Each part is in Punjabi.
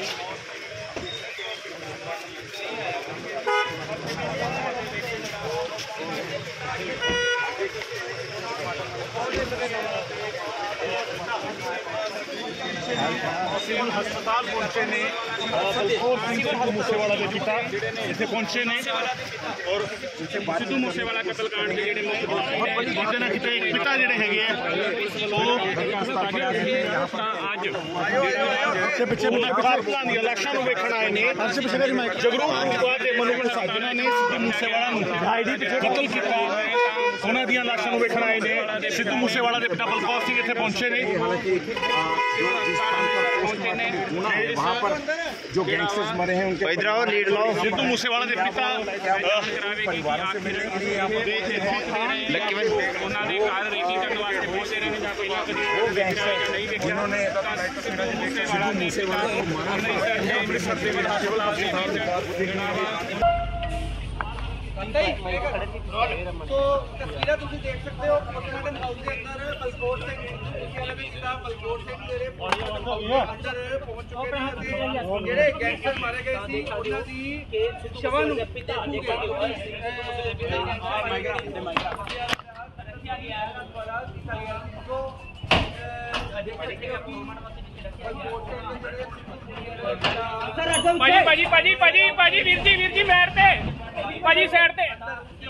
Thank you. ਸਿਵਲ ਹਸਪਤਾਲ ਪਹੁੰਚੇ ਨੇ ਬਲਕੌਰ ਸਿੰਘ ਸਿੱਧੂ ਮੂਸੇਵਾਲਾ ਦੇ ਪਿਤਾ ਇੱਥੇ ਪਹੁੰਚੇ ਨੇ ਔਰ ਸਿੱਧੂ ਮੂਸੇਵਾਲਾ ਕਤਲकांड ਦੇ ਜਿਹੜੇ ਮੁੱਖ ਕਿਤੇ ਨਾ ਕਿਤੇ ਇੱਕ ਪਿਤਾ ਜਿਹੜੇ ਹੈਗੇ ਆ ਉਹ ਤਾਂ ਅੱਜ ਪਿੱਛੇ ਪਿੱਛੇ ਕਾਤਲਾਂ ਦੀਆਂ ਲਾਸ਼ਾਂ ਨੂੰ ਵੇਖਣ ਆਏ ਨੇ। ਜਗਰੂਪ ਰੂਪਾ ਤੇ ਮਨੋਗਣ ਸਾਜਣਾ ਨੇ ਸਿੱਧੂ ਮੂਸੇਵਾਲਾ ਨੂੰ ਕਤਲ ਕੀਤਾ। ਉਹਨਾਂ ਦੀਆਂ ਲਾਸ਼ਾਂ ਨੂੰ ਵੇਖਣ ਆਏ ਨੇ ਸਿੱਧੂ ਮੂਸੇਵਾਲਾ ਦੇ ਪਿਤਾ ਬਲਕੌਰ ਸਿੰਘ ਇੱਥੇ ਪਹੁੰਚੇ ਨੇ वहाँ पर जो गैंगस्टर्स मरे हैं उनके इधर आओ लीड लाओ सिद्धू मूसेवाला ਦੇ ਪਿਤਾ परिवारों से मिलने के लिए यहाँ पर ਲੱਕੀ ਉਹਨਾਂ ਦੇ ਘਰ ਰੀਤੀ ਕਰਨ ਵਾਸਤੇ ਪਹੁੰਚੇ ਰਹੇ ਨੇ ਜਾਂ ਕੋਈ ਨਾ ਕਦੀ वो गैंगस्टर जिन्होंने सिद्धू मूसेवाला को मारा अमृतसर से ਸੋ ਤਸਵੀਰਾਂ ਤੁਸੀਂ ਦੇਖ ਸਕਦੇ ਹੋ ਪੋਸਟਮਾਰਟਮ ਹਾਊਸ ਦੇ ਅੰਦਰ ਬਲਕੌਰ ਸਿੰਘ ਮੁਖਿਆਲਾ ਵੀ ਜਿਹੜਾ ਬਲਕੌਰ ਸਿੰਘ ਮੇਰੇ ਅੰਦਰ ਪਹੁੰਚ ਚੁੱਕੇ ਨੇ ਅਤੇ ਜਿਹੜੇ ਗੈਂਗਸਟਰ ਮਾਰੇ ਗਏ ਸੀ ਉਹਨਾਂ ਦੀ ਸ਼ਵਾਂ ਨੂੰ ਦੇਖੂਗੇ ਅਹ ਜਿਹੜੇ ਗੈਂਗਸਟਰ ਮਾਰੇ ਗਏ ਸੀ ਰੱਖਿਆ ਗਿਆ ਹੈ ਦੁਆਰਾ ਕੀਤਾ ਗਿਆ ਸੀ ਸੋ ਅਹ ਦੇਖ ਸਕਦੇ ਹੋ ਕਿ ਬਲਕੌਰ ਸਿੰਘ ਦੇ ਜਿਹੜੇ ਭਾਜੀ ਭਾਜੀ ਭਾਜੀ ਭਾਜੀ ਭਾਜੀ ਵੀਰ ਜੀ ਵੀਰ ਜੀ ਮੈਰ ਤੇ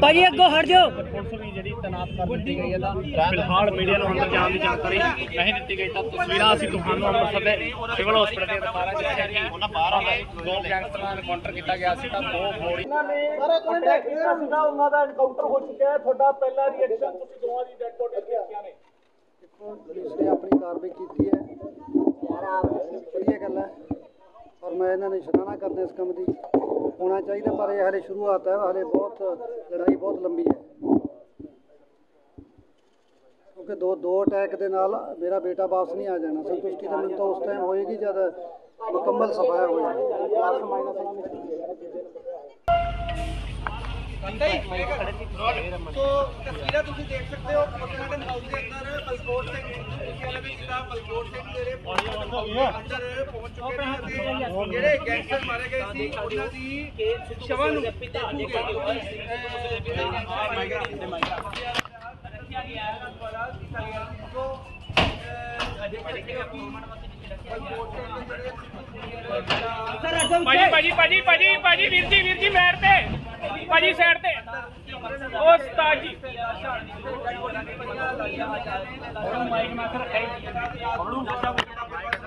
ਭਾਜੀ ਅੱਗੋਂ ਹਟ ਜਾਓ। ਫਿਲਹਾਲ ਮੀਡੀਆ ਨੂੰ ਅੰਦਰ ਜਾਣ ਦੀ ਜਾਣਕਾਰੀ ਨਹੀਂ ਦਿੱਤੀ ਗਈ ਤਾਂ ਤਸਵੀਰਾਂ ਅਸੀਂ ਤੁਹਾਨੂੰ ਅੰਮ੍ਰਿਤਸਰ ਦੇ ਸਿਵਲ ਹਸਪਤਾਲ ਦੇ ਹਾਂ। ਕਿ ਉਹਨਾਂ ਬਾਹਰ ਆਉਂਦੇ ਦੋ ਗੈਂਗਸਟਰਾਂ ਨਾਲ ਐਨਕਾਊਂਟਰ ਕੀਤਾ ਗਿਆ ਸੀ ਤਾਂ ਦੋ ਗੋਲੀ ਸਾਰਾ ਕੰਟੈਕਟ ਕੀਤਾ ਸੀਗਾ ਉਹਨਾਂ ਦਾ ਐਨਕਾਊਂਟਰ ਹੋ ਚੁੱਕਿਆ ਹੈ। ਤੁਹਾਡਾ ਪਹਿਲਾ ਰਿਐਕਸ਼ਨ ਤੁਸੀਂ ਦੋਵਾਂ ਦੀ ਡੈਡ ਬੋਡੀ ਦੇਖਿਆ। ਨੇ ਪੁਲਿਸ ਨੇ ਆਪਣੀ ਕਾਰਵਾਈ ਕੀਤੀ ਹੈ। ਵਧੀਆ ਗੱਲ। ਹੈ ਔਰ ਮੈਂ ਇਹਨਾਂ ਨੂੰ ਸ਼ਲਾਘਾ ਕਰਦਾ ਇਸ ਕੰਮ ਦੀ। ਹੋਣਾ ਚਾਹੀਦਾ, ਪਰ ਇਹ ਹਲੇ ਸ਼ੁਰੂਆਤ ਹੈ ਹਲੇ ਬਹੁਤ ਲੜਾਈ ਬਹੁਤ ਲੰਬੀ ਹੈ। ਕਿਉਂਕਿ ਦੋ ਦੋ ਅਟੈਕ ਦੇ ਨਾਲ ਮੇਰਾ ਬੇਟਾ ਵਾਪਸ ਨਹੀਂ ਆ ਜਾਣਾ। ਸੰਤੁਸ਼ਟੀ ਤਾਂ ਮੈਨੂੰ ਤਾਂ ਉਸ ਟਾਈਮ ਹੋਏਗੀ ਜਦ ਮੁਕੰਮਲ ਸਫਾਇਆ ਹੋਏਗਾ ਸੋ ਤਸਵੀਰਾਂ ਤੁਸੀਂ ਦੇਖ ਸਕਦੇ ਹੋ। ਪੋਸਟਮਾਰਟਮ ਹਾਊਸ ਦੇ ਅੰਦਰ ਬਲਕੌਰ ਸਿੰਘ ਜਿਹੜਾ ਬਲਕੌਰ ਸਿੰਘ ਮੇਰੇ ਅੰਦਰ ਪਹੁੰਚ ਚੁੱਕੇ ਨੇ ਅਤੇ ਜਿਹੜੇ ਗੈਂਗਸਟਰ ਮਾਰੇ ਗਏ ਸੀ ਉਹਨਾਂ ਦੀ ਸ਼ਵਾਂ ਨੂੰ ਦੇਖੂਗੇ ਅਹ ਜਿਹੜੇ ਗੈਂਗਸਟਰ ਮਾਰੇ ਗਏ ਸੀ ਰੱਖਿਆ ਗਿਆ ਹੈ ਦੁਆਰਾ ਕੀਤਾ ਗਿਆ ਸੀ ਸੋ ਅਹ ਦੇਖ ਸਕਦੇ ਹੋ ਕਿ ਬਲਕੌਰ ਸਿੰਘ ਦੇ ਜਿਹੜੇ ਭਾਜੀ ਭਾਜੀ ਭਾਜੀ ਭਾਜੀ ਭਾਜੀ, ਵੀਰ ਜੀ ਵੀਰ ਜੀ, ਮੈਰ ਤੇ। ਭਾਜੀ ਸਾਈਡ ਤੇ। ਉਹ ਉਸਤਾਦ ਜੀ।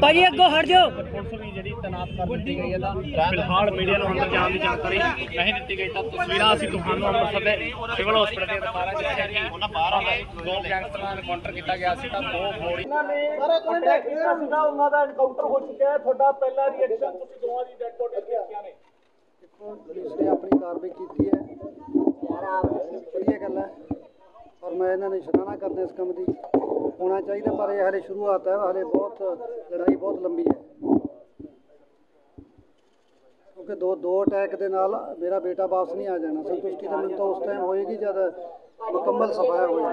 ਭਾਜੀ ਅੱਗੋਂ ਹਟ ਜਾਓ। ਫਿਲਹਾਲ ਮੀਡੀਆ ਨੂੰ ਅੰਦਰ ਜਾਣ ਦੀ ਜਾਣਕਾਰੀ ਨਹੀਂ ਦਿੱਤੀ ਗਈ ਤਾਂ ਤਸਵੀਰਾਂ ਅਸੀਂ ਤੁਹਾਨੂੰ ਅੰਮ੍ਰਿਤਸਰ ਦੇ ਸਿਵਲ ਹਸਪਤਾਲ ਦੇ ਦਿਖਾ ਰਹੇ ਹਾਂ ਕਿ ਉਹਨਾਂ ਬਾਹਰ ਆਉਂਦੇ ਦੋ ਗੈਂਗਸਟਰਾਂ ਨਾਲ ਐਨਕਾਊਂਟਰ ਕੀਤਾ ਗਿਆ ਸੀ ਤਾਂ ਦੋ ਗੋਲੀ ਸਾਰਾ ਕੰਟੈਕਟ ਕੀਤਾ ਸੀਗਾ ਉਹਨਾਂ ਦਾ ਐਨਕਾਊਂਟਰ ਹੋ ਚੁੱਕਿਆ ਹੈ। ਤੁਹਾਡਾ ਪਹਿਲਾ ਰਿਐਕਸ਼ਨ ਤੁਸੀਂ ਦੋਵਾਂ ਦੀ ਡੈਡ ਬੋਡੀ ਦੇਖਿਆ ਨੇ? ਪੁਲਿਸ ਨੇ ਆਪਣੀ ਕਾਰਵਾਈ ਕੀਤੀ ਹੈ। ਗੱਲ ਹੈ। ਔਰ ਮੈਂ ਇਹਨਾਂ ਨੇ ਸ਼ਲਾਘਾ ਕਰਦਾ ਇਸ ਕੰਮ ਦੀ। ਹੋਣਾ ਚਾਹੀਦਾ, ਪਰ ਇਹ ਹਲੇ ਸ਼ੁਰੂਆਤ ਹੈ। ਹਲੇ ਬਹੁਤ, ਲੜਾਈ ਬਹੁਤ ਲੰਬੀ ਹੈ। ਕਿਉਂਕਿ ਦੋ ਦੋ ਅਟੈਕ ਦੇ ਨਾਲ ਮੇਰਾ ਬੇਟਾ ਵਾਪਸ ਨਹੀਂ ਆ ਜਾਣਾ। ਸੰਤੁਸ਼ਟੀ ਤਾਂ ਮੈਨੂੰ ਤਾਂ ਉਸ ਟਾਈਮ ਹੋਏਗੀ ਜਦ ਮੁਕੰਮਲ ਸਫਾਇਆ ਹੋਏਗਾ।